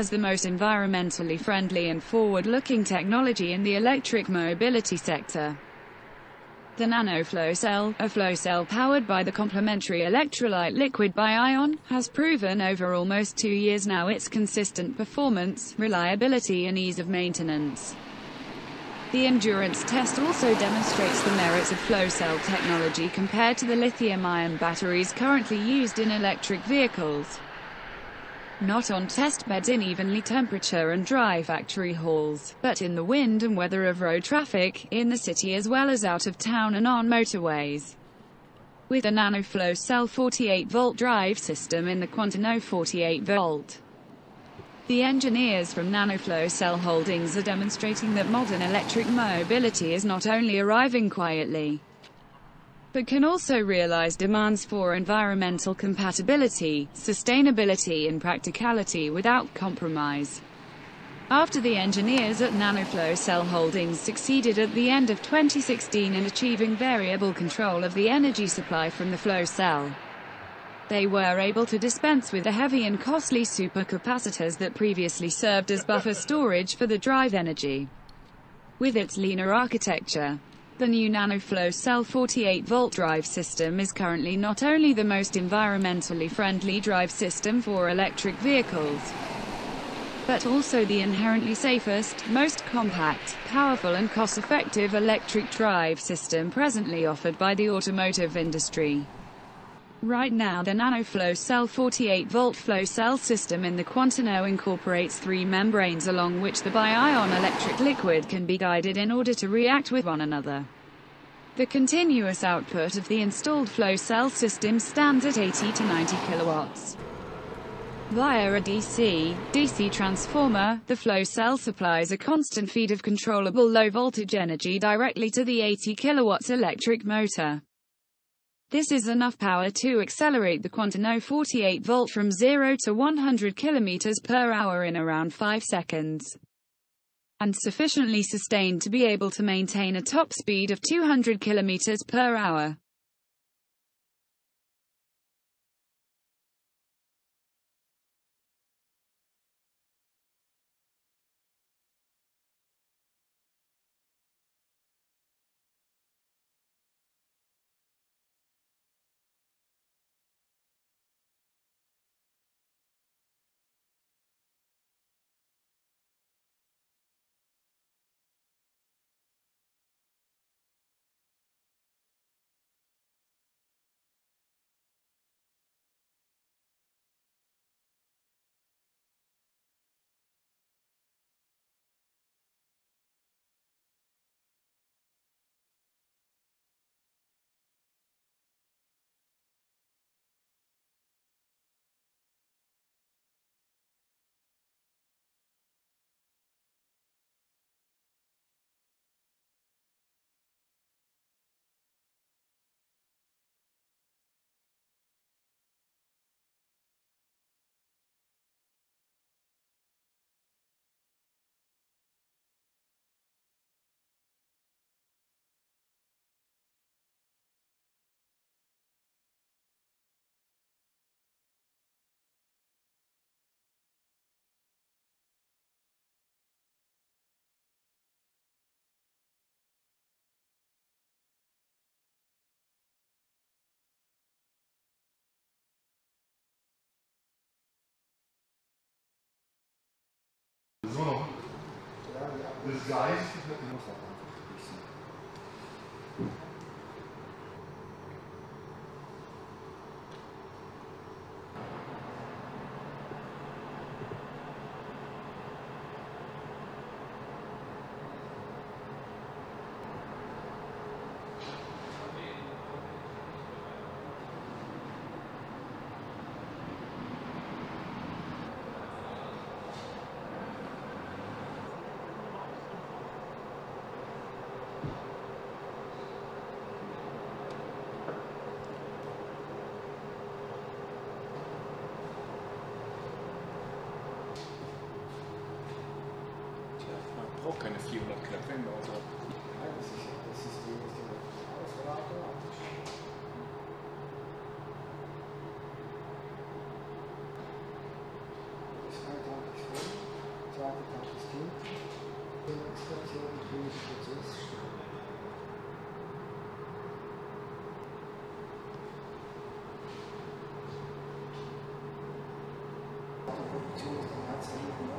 as the most environmentally friendly and forward-looking technology in the electric mobility sector. The nanoFlowcell, a flow cell powered by the complementary electrolyte liquid bi-ION, has proven over almost two years now its consistent performance, reliability and ease of maintenance. The endurance test also demonstrates the merits of flow cell technology compared to the lithium-ion batteries currently used in electric vehicles not on test beds in evenly temperature and dry factory halls, but in the wind and weather of road traffic, in the city as well as out of town and on motorways. With a nanoFlowcell 48-volt drive system in the Quantino 48-volt. The engineers from nanoFlowcell Holdings are demonstrating that modern electric mobility is not only arriving quietly, but can also realize demands for environmental compatibility, sustainability and practicality without compromise. After the engineers at nanoFlowcell Holdings succeeded at the end of 2016 in achieving variable control of the energy supply from the flow cell, they were able to dispense with the heavy and costly supercapacitors that previously served as buffer storage for the drive energy. With its leaner architecture, the new nanoFlowcell 48-volt drive system is currently not only the most environmentally friendly drive system for electric vehicles, but also the inherently safest, most compact, powerful and cost-effective electric drive system presently offered by the automotive industry. Right now the nanoFlowcell 48-volt flow cell system in the Quantino incorporates three membranes along which the bi-ION electric liquid can be guided in order to react with one another. The continuous output of the installed flow cell system stands at 80 to 90 kilowatts. Via a DC, DC transformer, the flow cell supplies a constant feed of controllable low-voltage energy directly to the 80 kilowatts electric motor. This is enough power to accelerate the Quantino 48 volt from 0 to 100 km per hour in around 5 seconds. And sufficiently sustained to be able to maintain a top speed of 200 km per hour. des Geistes mit dem Wasser. auch keine 400 Knöpfe im Browser. Nein, das ist das System, das die Auswahl automatisch. Das ist ein Tag ist vorne, zweiter Tag ist hinten, die Expansion und den Prozess stellen. Produktion ist dann herzlich willkommen.